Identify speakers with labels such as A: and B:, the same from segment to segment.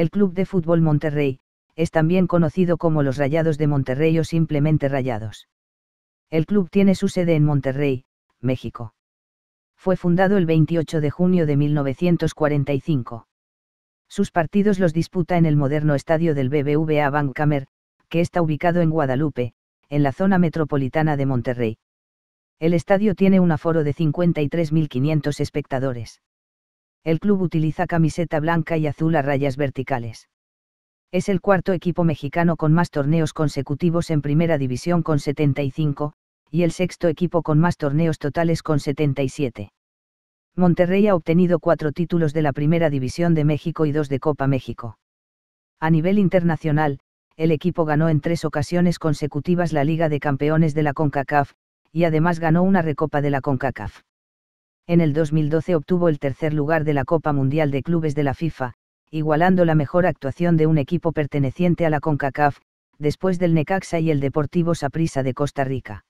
A: El Club de Fútbol Monterrey, es también conocido como los Rayados de Monterrey o simplemente Rayados. El club tiene su sede en Monterrey, México. Fue fundado el 28 de junio de 1945. Sus partidos los disputa en el moderno estadio del BBVA Bancamer, que está ubicado en Guadalupe, en la zona metropolitana de Monterrey. El estadio tiene un aforo de 53.500 espectadores. El club utiliza camiseta blanca y azul a rayas verticales. Es el cuarto equipo mexicano con más torneos consecutivos en Primera División con 75, y el sexto equipo con más torneos totales con 77. Monterrey ha obtenido cuatro títulos de la Primera División de México y dos de Copa México. A nivel internacional, el equipo ganó en tres ocasiones consecutivas la Liga de Campeones de la CONCACAF, y además ganó una Recopa de la CONCACAF. En el 2012 obtuvo el tercer lugar de la Copa Mundial de Clubes de la FIFA, igualando la mejor actuación de un equipo perteneciente a la CONCACAF, después del Necaxa y el Deportivo Saprissa de Costa Rica.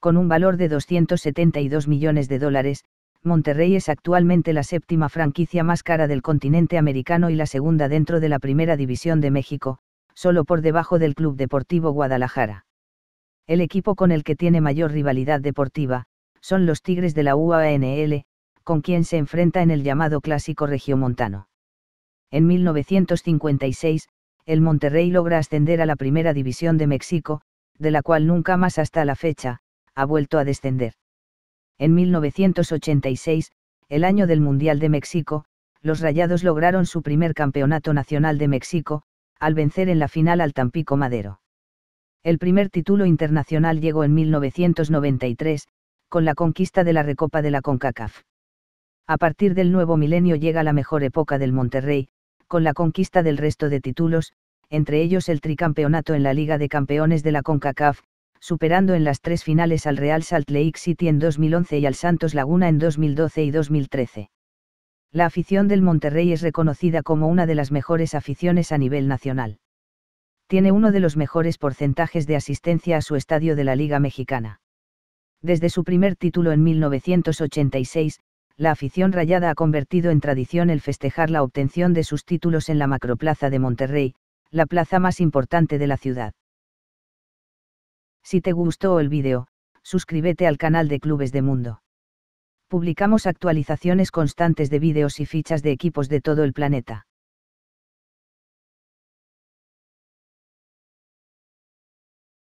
A: Con un valor de 272 millones de dólares, Monterrey es actualmente la séptima franquicia más cara del continente americano y la segunda dentro de la Primera División de México, solo por debajo del Club Deportivo Guadalajara. El equipo con el que tiene mayor rivalidad deportiva, son los Tigres de la UANL, con quien se enfrenta en el llamado Clásico Regiomontano. En 1956, el Monterrey logra ascender a la Primera División de México, de la cual nunca más hasta la fecha, ha vuelto a descender. En 1986, el año del Mundial de México, los Rayados lograron su primer campeonato nacional de México, al vencer en la final al Tampico Madero. El primer título internacional llegó en 1993, con la conquista de la Recopa de la CONCACAF. A partir del nuevo milenio llega la mejor época del Monterrey, con la conquista del resto de títulos, entre ellos el tricampeonato en la Liga de Campeones de la CONCACAF, superando en las tres finales al Real Salt Lake City en 2011 y al Santos Laguna en 2012 y 2013. La afición del Monterrey es reconocida como una de las mejores aficiones a nivel nacional. Tiene uno de los mejores porcentajes de asistencia a su estadio de la Liga Mexicana. Desde su primer título en 1986, la afición rayada ha convertido en tradición el festejar la obtención de sus títulos en la Macroplaza de Monterrey, la plaza más importante de la ciudad. Si te gustó el vídeo, suscríbete al canal de Clubes de Mundo. Publicamos actualizaciones constantes de vídeos y fichas de equipos de todo el planeta.